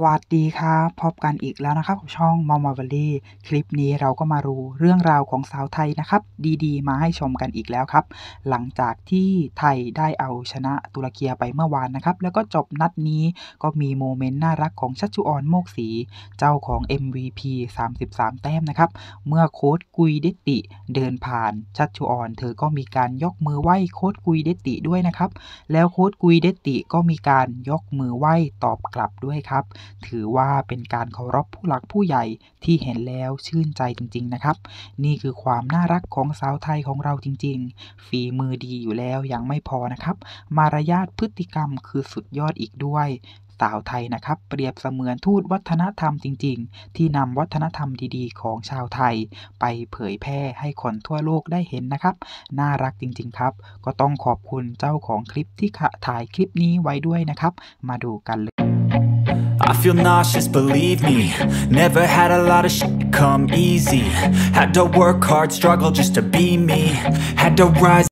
สวัสดีครับ พบกันอีกแล้วนะครับกับช่องมอมอวลี่คลิปนี้เราก็มารู้เรื่องราวของสาวไทยนะครับ ดีๆ มาให้ชมกันอีกแล้วครับ หลังจากที่ไทยได้เอาชนะตุรกีไปเมื่อวานนะครับ แล้วก็จบนัดนี้ก็มีโมเมนต์น่ารักของชัชชุออนโมกศรีเจ้าของ MVP 33 แต้มนะครับ เมื่อโค้ดกุยเดติเดินผ่านชัชชุออนเธอก็มีการยกมือไหว้โค้ดกุยเดติด้วยนะครับแล้วโค้ดกุยเดติก็มีการยกมือไหว้ตอบกลับด้วยครับถือว่าเป็นการเคารพผู้หลักผู้ใหญ่ที่เห็นแล้วชื่นใจจริง ๆ นะครับ นี่คือความน่ารักของสาวไทยของเราจริง ๆ ฝีมือดีอยู่แล้วยังไม่พอนะครับ มารยาทพฤติกรรมคือสุดยอดอีกด้วยสาวไทยนะครับเปรียบเสมือนทูตวัฒนธรรมจริง ๆ ที่นำวัฒนธรรมดีๆ ของชาวไทย ไปเผยแพร่ให้คนทั่วโลกได้เห็นนะครับ น่ารักจริง ๆ ครับ ก็ต้องขอบคุณเจ้าของคลิปที่ถ่ายคลิปนี้ไว้ด้วยนะครับ มาดูกันเลย I feel nauseous, believe me. Never had a lot of shit come easy. Had to work hard, struggle just to be me. Had to rise